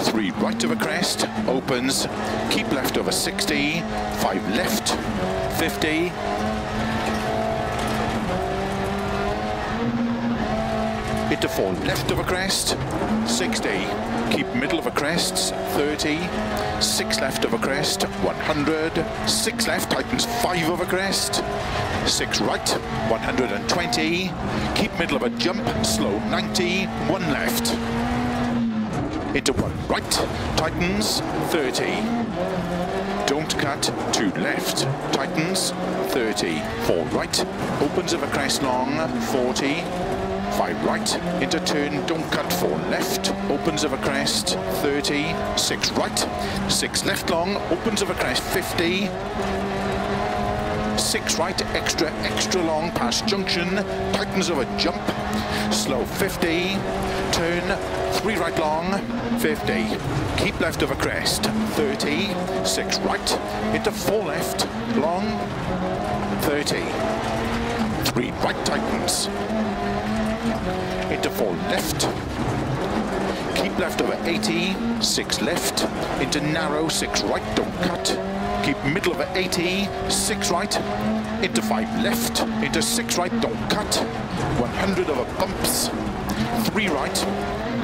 three right of a crest, opens, keep left over 60, five left, 50, into four left of a crest, 60, keep middle of a crest, 30, six left of a crest, 100, six left, tightens five of a crest, six right, 120, keep middle of a jump, slow 90, one left, into one. Right, tightens 30, don't cut, two left, tightens 30, four. Right, opens of a crest long, 40, five. Right, into turn, don't cut, four. Left, opens of a crest, 30, six. Right, six. Left long, opens of a crest, 50, six right, extra, extra long, past junction, tightens of a jump, slow 50, turn, three right long, 50, keep left of a crest, 30, six right, into four left, long, 30, three right tightens, into four left, keep left over 80, six left, into narrow, six right, don't cut, keep middle over 80, six right, into five left, into six right, don't cut, 100 over bumps, three right,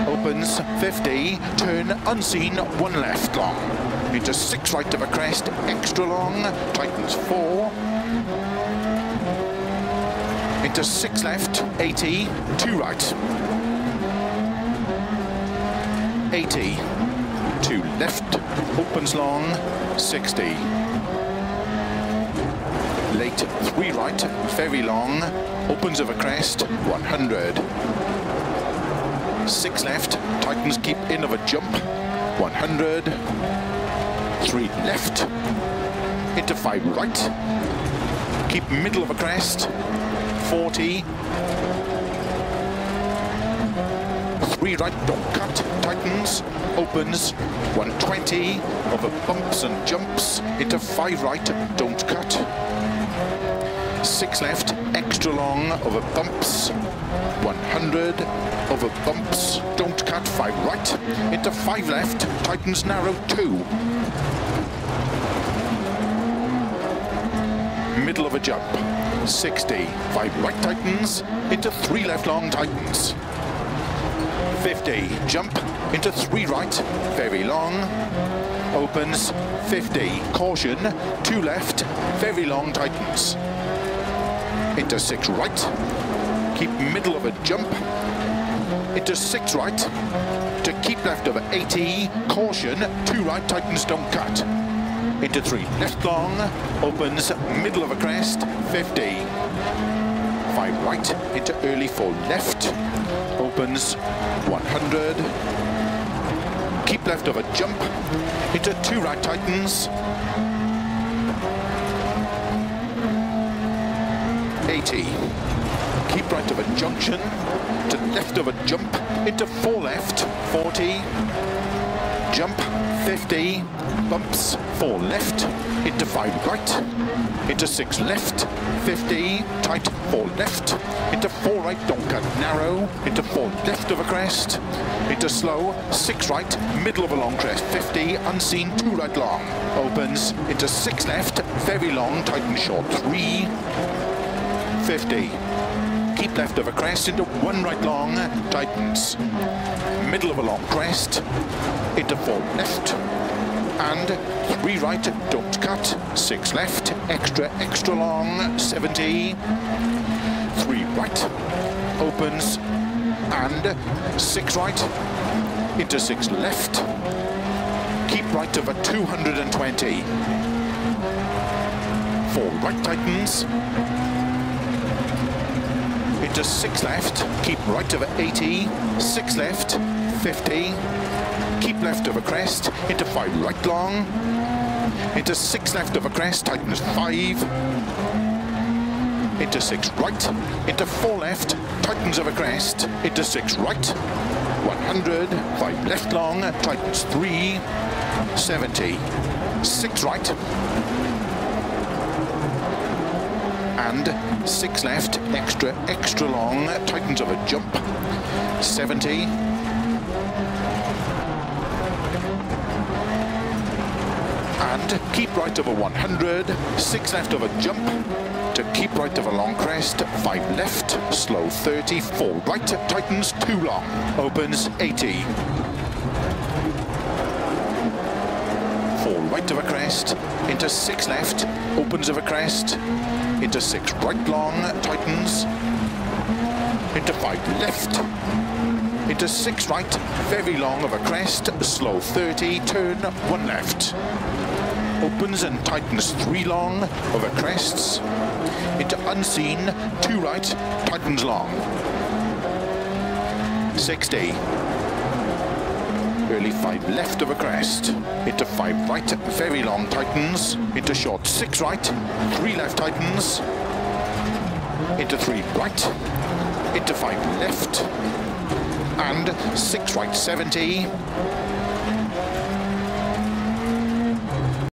opens 50, turn unseen, one left long, into six right of a crest, extra long, tightens four, into six left, 80, two right. 80, two left, opens long, 60. Late, three right, very long, opens of a crest, 100. Six left, tightens keep in of a jump, 100. Three left, into five right, keep middle of a crest, 40. Don't cut, tightens, opens, 120, over bumps and jumps, into five right, don't cut. Six left, extra long, over bumps, 100, over bumps, don't cut, five right, into five left, tightens narrow, two. Middle of a jump, 60, five right tightens, into three left long tightens. 50, jump, into three right, very long, opens, 50, caution, two left, very long tightens. Into six right, keep middle of a jump, into six right, to keep left over 80, caution, two right, tightens, don't cut. Into three. Left long, opens, middle of a crest, 50. Five right, into early four left, opens, 100. Keep left of a jump, into two right tightens, 80. Keep right of a junction, two left of a jump, into four left, 40. Jump, 50. Bumps, four left, into five right, into six left, 50. Tight, four left, into four right, don't cut narrow, into four left of a crest, into slow, six right, middle of a long crest, 50. Unseen, two right long. Opens, into six left, very long, tighten short, three. 50. Keep left of a crest into one right long, tightens. Middle of a long crest, into four left, and three right, don't cut, six left, extra, extra long, 70. Three right, opens, and six right, into six left. Keep right of a 220. Four right tightens, into six left, keep right of 80, six left, 50, keep left of a crest, into five right long, into six left of a crest, tightens five, into six right, into four left, tightens of a crest, into six right, 100, five left long, tightens three, 70, six right, and six left, extra, extra long, tightens of a jump, 70, and keep right of a 100, 6 left of a jump, to keep right of a long crest, 5 left, slow 30, 4 right, tightens 2 long, opens 80. 4 right of a crest, into 6 left, opens of a crest, into 6 right long, tightens, into 5 left, into 6 right, very long of a crest, slow 30, turn 1 left. Opens and tightens 3 long over crests, into unseen, 2 right, tightens long. 60. Early 5 left of a crest, into 5 right, very long tightens, into short 6 right, 3 left tightens, into 3 right, into 5 left, and 6 right 70,